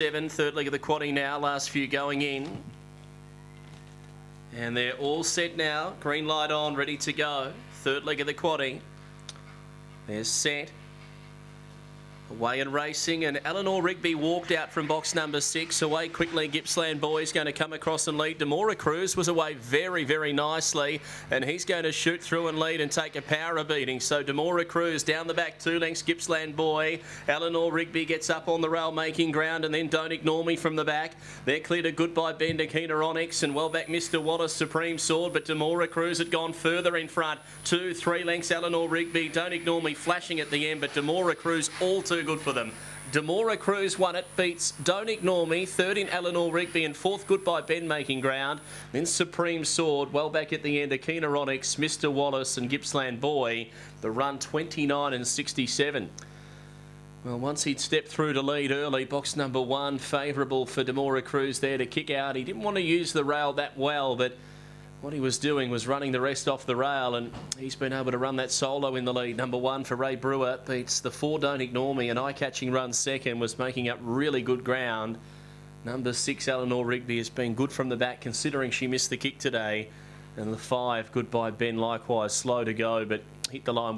seven. Third leg of the quaddie now. Last few going in. And they're all set now. Green light on, ready to go. Third leg of the quaddie. They're set. Away and racing, and Eleanor Rigby walked out from box number six. Away quickly, Gippsland Boy's going to come across and lead. Demora Cruz was away very, very nicely, and he's going to shoot through and lead and take a power beating. So Demora Cruz down the back, two lengths, Gippsland Boy. Eleanor Rigby gets up on the rail, making ground, and then Don't Ignore Me from the back. They're cleared a goodbye Bender, Keener Onyx, and well back Mr. Wallace, Supreme Sword, but Demora Cruz had gone further in front. Two, three lengths, Eleanor Rigby. Don't Ignore Me flashing at the end, but Demora Cruz all too good for them. Demora Cruz won it, beats Don't Ignore Me, third in Eleanor Rigby, and fourth Goodbye Ben making ground. Then Supreme Sword, well back at the end, Akina Onyx, Mr. Wallace, and Gippsland Boy. The run 29 and 67. Well, once he'd stepped through to lead early, box number one, favourable for Demora Cruz there to kick out. He didn't want to use the rail that well, but what he was doing was running the rest off the rail, and he's been able to run that solo in the lead. Number one for Ray Brewer beats the four Don't Ignore Me, an eye-catching run second, was making up really good ground. Number six, Eleanor Rigby, has been good from the back, considering she missed the kick today. And the five, Goodbye Ben, likewise slow to go, but hit the line with